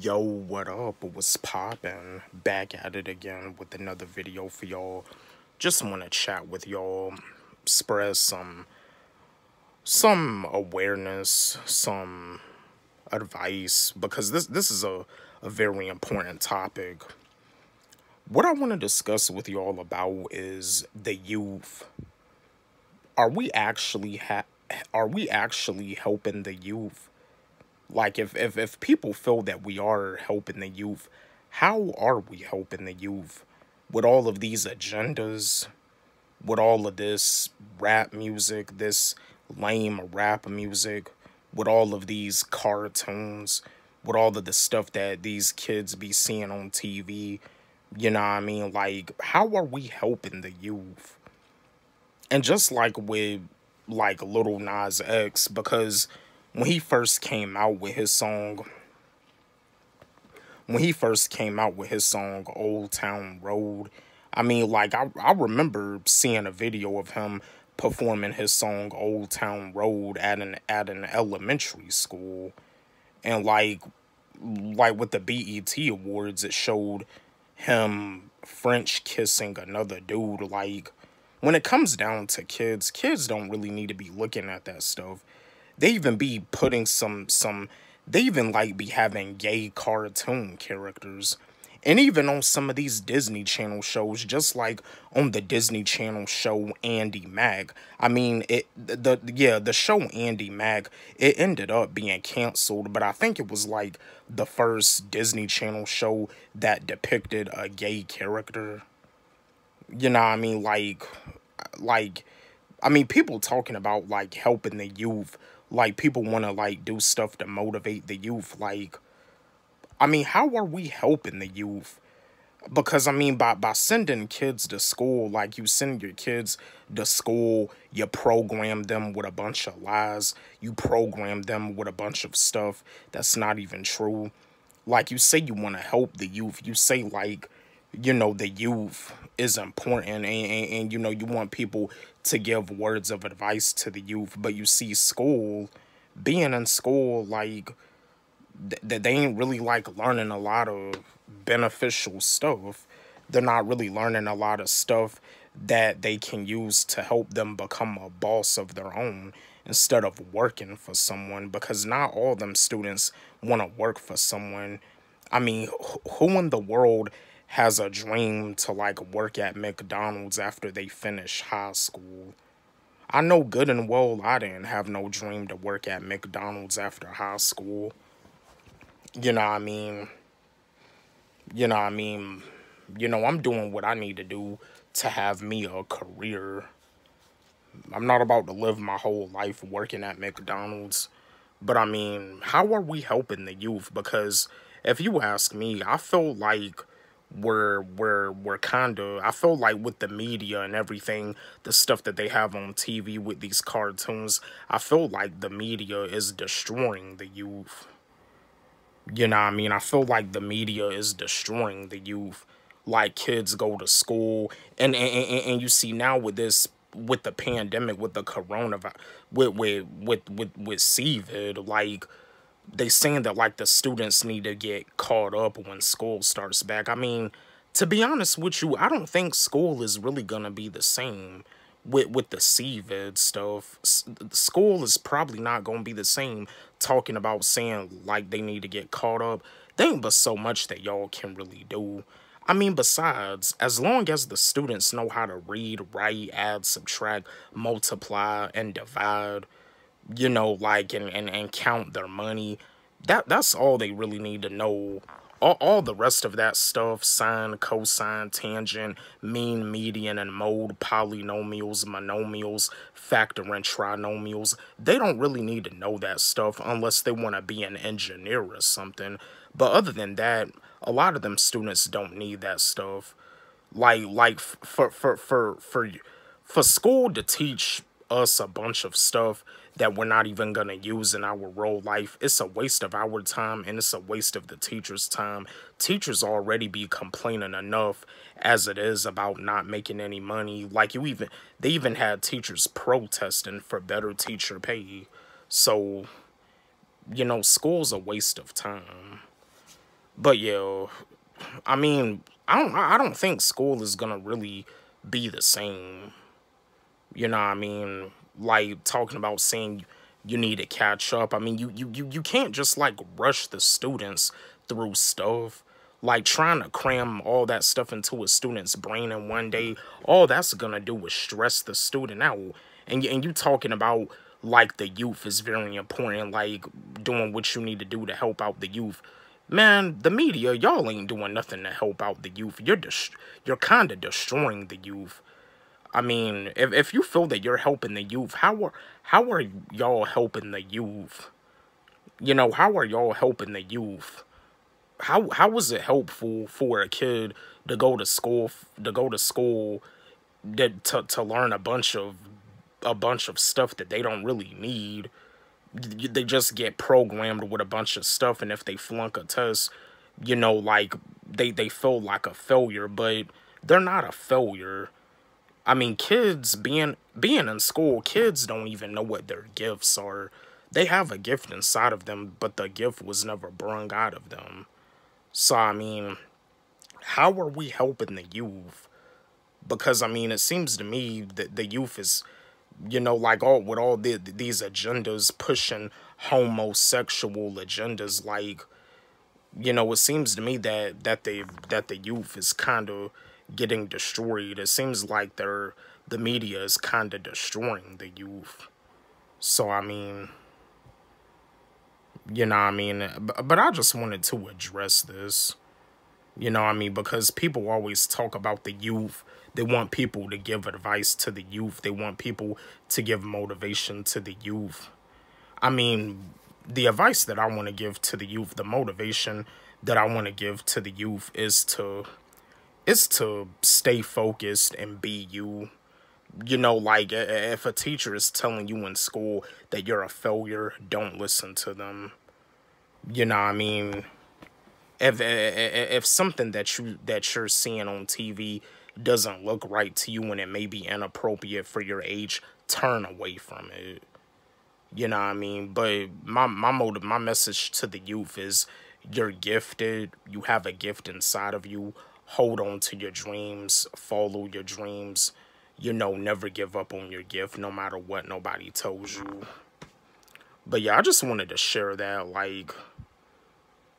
Yo, what up? What's poppin'? Back at it again with another video for y'all. Just want to chat with y'all, express some some awareness, some advice because this this is a a very important topic. What I want to discuss with y'all about is the youth. Are we actually ha- are we actually helping the youth? Like if, if if people feel that we are helping the youth, how are we helping the youth? With all of these agendas, with all of this rap music, this lame rap music, with all of these cartoons, with all of the stuff that these kids be seeing on TV, you know what I mean? Like, how are we helping the youth? And just like with like little Nas X, because when he first came out with his song when he first came out with his song Old Town Road, I mean like I I remember seeing a video of him performing his song Old Town Road at an at an elementary school. And like like with the BET awards it showed him French kissing another dude like when it comes down to kids, kids don't really need to be looking at that stuff they even be putting some some they even like be having gay cartoon characters and even on some of these Disney Channel shows, just like on the Disney Channel show Andi Mack. I mean, it the yeah the show Andi Mack it ended up being canceled, but I think it was like the first Disney Channel show that depicted a gay character. You know, I mean, like, like, I mean, people talking about like helping the youth like people want to like do stuff to motivate the youth like i mean how are we helping the youth? Because i mean by by sending kids to school like you send your kids to school you program them with a bunch of lies you program them with a bunch of stuff that's not even true. Like you say you want to help the youth you say like you know the youth is important and, and, and you know you want people to give words of advice to the youth but you see school being in school like that they ain't really like learning a lot of beneficial stuff. They're not really learning a lot of stuff that they can use to help them become a boss of their own instead of working for someone because not all them students want to work for someone. I mean who in the world has a dream to like work at McDonald's after they finish high school. I know good and well I didn't have no dream to work at McDonald's after high school. You know what I mean? You know what I mean? You know, I'm doing what I need to do to have me a career. I'm not about to live my whole life working at McDonald's. But I mean, how are we helping the youth? Because if you ask me, I feel like we're we're we're kind of I feel like with the media and everything, the stuff that they have on TV with these cartoons, I feel like the media is destroying the youth. You know what I mean? I feel like the media is destroying the youth. Like kids go to school and and, and, and you see now with this with the pandemic, with the coronavirus, with with with with with COVID, like they saying that like the students need to get caught up when school starts back. I mean, to be honest with you, I don't think school is really gonna be the same with with the COVID stuff. S school is probably not gonna be the same. Talking about saying like they need to get caught up, there ain't but so much that y'all can really do. I mean, besides, as long as the students know how to read, write, add, subtract, multiply, and divide, you know, like and, and, and count their money. That that's all they really need to know. All, all the rest of that stuff, sine, cosine, tangent, mean, median, and mode, polynomials, monomials, factor, and trinomials, they don't really need to know that stuff unless they want to be an engineer or something. But other than that, a lot of them students don't need that stuff. Like like for for for for for school to teach us a bunch of stuff that we're not even going to use in our real life. It's a waste of our time and it's a waste of the teacher's time. Teachers already be complaining enough as it is about not making any money. Like you even, they even had teachers protesting for better teacher pay. So, you know, school's a waste of time. but yeah, I mean, I don't I don't think school is gonna really be the same. You know what I mean? Like talking about saying you need to catch up. I mean, you you you you can't just like rush the students through stuff. Like trying to cram all that stuff into a student's brain in one day, all that's gonna do is stress the student out. And and you talking about like the youth is very important, like doing what you need to do to help out the youth. Man, the media, y'all ain't doing nothing to help out the youth. You're just you're kind of destroying the youth. I mean, if if you feel that you're helping the youth, how are how are y'all helping the youth? You know, how are y'all helping the youth? How how was it helpful for a kid to go to school to go to school to to, to learn a bunch of a bunch of stuff that they don't really need? They just get programmed with a bunch of stuff, and if they flunk a test, you know, like they they feel like a failure, but they're not a failure I mean, kids being being in school, kids don't even know what their gifts are. They have a gift inside of them, but the gift was never brung out of them. So I mean, how are we helping the youth? Because I mean, it seems to me that the youth is, you know, like all with all the, these agendas pushing homosexual agendas, like, you know, it seems to me that that they that the youth is kind of getting destroyed. It seems like they're the media is kind of destroying the youth. So I mean, you know, I mean, but I just wanted to address this. You know, I mean, because people always talk about the youth. They want people to give advice to the youth. They want people to give motivation to the youth. I mean, the advice that I want to give to the youth, the motivation that I want to give to the youth is to is to stay focused and be you. You know, like if a teacher is telling you in school that you're a failure, don't listen to them. You know, I mean, if if something that you that you're seeing on TV doesn't look right to you and it may be inappropriate for your age, turn away from it. You know what I mean? But my my motive, my message to the youth is you're gifted. You have a gift inside of you hold on to your dreams, follow your dreams, you know, never give up on your gift no matter what nobody tells you. But yeah, I just wanted to share that, like,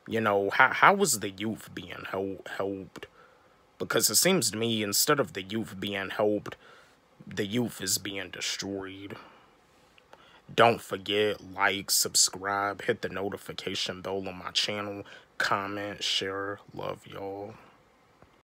you know, how, how was the youth being help, helped? Because it seems to me, instead of the youth being helped, the youth is being destroyed. Don't forget, like, subscribe, hit the notification bell on my channel, comment, share. Love y'all.